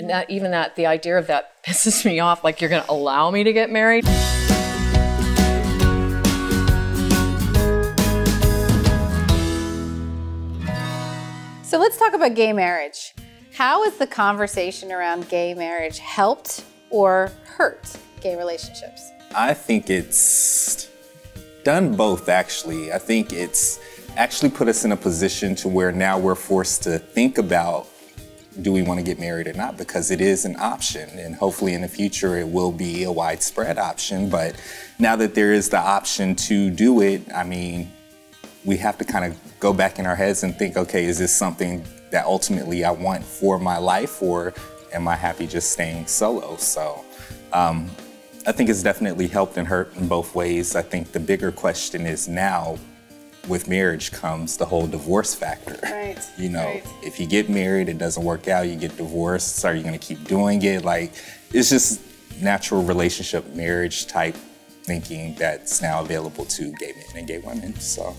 And that, even that, the idea of that pisses me off. Like, you're going to allow me to get married? So let's talk about gay marriage. How has the conversation around gay marriage helped or hurt gay relationships? I think it's done both, actually. I think it's actually put us in a position to where now we're forced to think about do we want to get married or not because it is an option and hopefully in the future it will be a widespread option but now that there is the option to do it i mean we have to kind of go back in our heads and think, okay, is this something that ultimately I want for my life, or am I happy just staying solo? So um, I think it's definitely helped and hurt in both ways. I think the bigger question is now, with marriage comes the whole divorce factor. Right. You know, right. if you get married, it doesn't work out, you get divorced. so Are you going to keep doing it? Like, it's just natural relationship, marriage type thinking that's now available to gay men and gay women. So.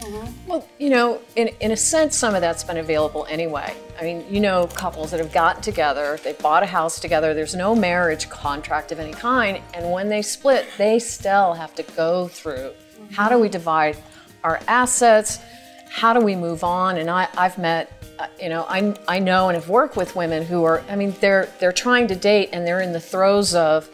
Mm-hmm. Well, you know, in, in a sense, some of that's been available anyway. I mean, you know, couples that have gotten together, they bought a house together, there's no marriage contract of any kind, and when they split, they still have to go through mm-hmm. how do we divide our assets, how do we move on? And I, I've met, uh, you know, I, I know and have worked with women who are, I mean, they're, they're trying to date and they're in the throes of,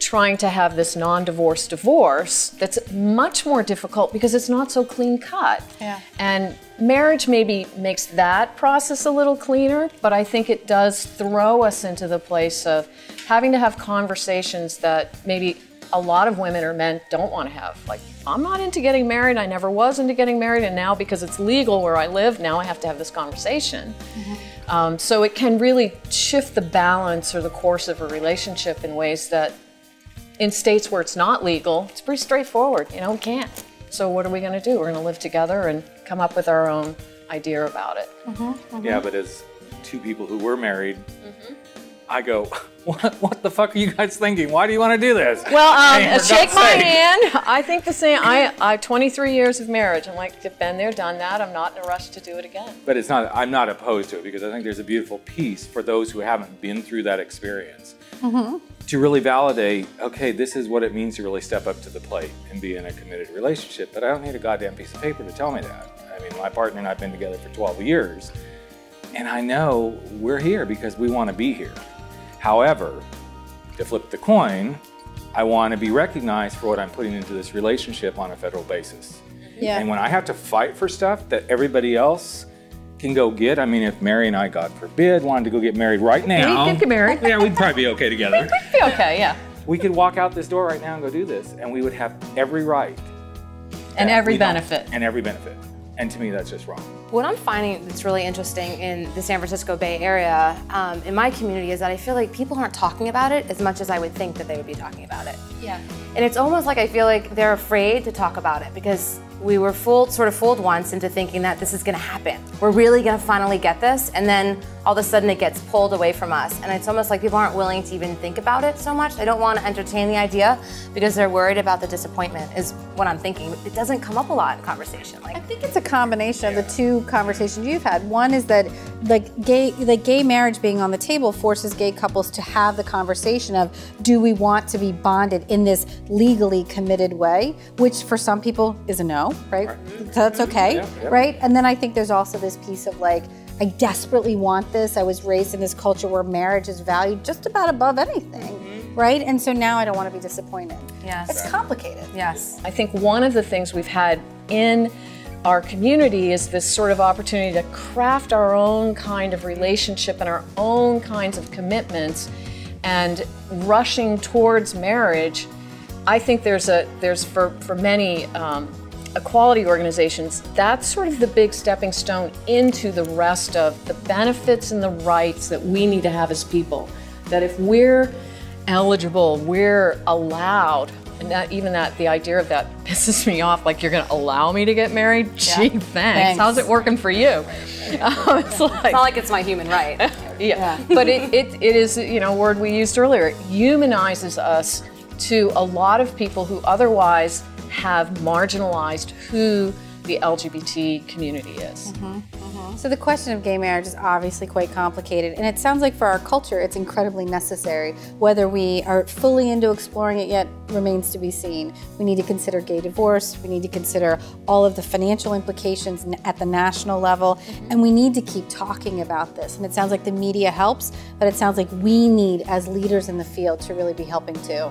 trying to have this non-divorce divorce that's much more difficult because it's not so clean cut. Yeah. And marriage maybe makes that process a little cleaner, but I think it does throw us into the place of having to have conversations that maybe a lot of women or men don't want to have. Like, I'm not into getting married. I never was into getting married, and now because it's legal where I live, now I have to have this conversation. Mm-hmm. Um, so it can really shift the balance or the course of a relationship in ways that in states where it's not legal, it's pretty straightforward. You know, we can't. So what are we going to do? We're going to live together and come up with our own idea about it. Mm-hmm, mm-hmm. Yeah, but as two people who were married, mm-hmm. I go, what, what the fuck are you guys thinking? Why do you want to do this? Well, um, shake my sake. hand. I think the same. I, I 23 years of marriage. I'm like, been there, done that. I'm not in a rush to do it again. But it's not. I'm not opposed to it because I think there's a beautiful piece for those who haven't been through that experience. Mm-hmm to really validate, okay, this is what it means to really step up to the plate and be in a committed relationship. But I don't need a goddamn piece of paper to tell me that. I mean, my partner and I have been together for 12 years, and I know we're here because we want to be here. However, to flip the coin, I want to be recognized for what I'm putting into this relationship on a federal basis. Yeah. And when I have to fight for stuff that everybody else can go get. I mean, if Mary and I, God forbid, wanted to go get married right now, we could get married. Yeah, we'd probably be okay together. we could be okay, yeah. We could walk out this door right now and go do this, and we would have every right and every benefit. And every benefit. And to me, that's just wrong. What I'm finding that's really interesting in the San Francisco Bay Area, um, in my community, is that I feel like people aren't talking about it as much as I would think that they would be talking about it. Yeah. And it's almost like I feel like they're afraid to talk about it because we were fooled, sort of fooled once into thinking that this is gonna happen. We're really gonna finally get this, and then all of a sudden it gets pulled away from us. And it's almost like people aren't willing to even think about it so much. They don't wanna entertain the idea because they're worried about the disappointment, is what I'm thinking. It doesn't come up a lot in conversation. Like, I think it's a combination of the two conversations you've had. One is that like gay, the gay marriage being on the table forces gay couples to have the conversation of, do we want to be bonded in this legally committed way, which for some people is a no right? right. So that's okay, yeah, yeah. right? And then I think there's also this piece of like, I desperately want this. I was raised in this culture where marriage is valued just about above anything, mm-hmm. right? And so now I don't want to be disappointed. Yes. It's complicated. Yes. I think one of the things we've had in our community is this sort of opportunity to craft our own kind of relationship and our own kinds of commitments and rushing towards marriage. I think there's a there's for for many um, equality organizations, that's sort of the big stepping stone into the rest of the benefits and the rights that we need to have as people. That if we're eligible, we're allowed, and that even that the idea of that pisses me off. Like you're going to allow me to get married? Yeah. Gee, thanks. thanks. How's it working for you? Um, it's, like, it's not like it's my human right. yeah. yeah, but it, it, it is you know a word we used earlier. It humanizes us to a lot of people who otherwise have marginalized who the LGBT community is. Mm-hmm, mm-hmm. So the question of gay marriage is obviously quite complicated, and it sounds like for our culture it's incredibly necessary. Whether we are fully into exploring it yet remains to be seen. We need to consider gay divorce, we need to consider all of the financial implications at the national level, and we need to keep talking about this. And it sounds like the media helps, but it sounds like we need, as leaders in the field, to really be helping too.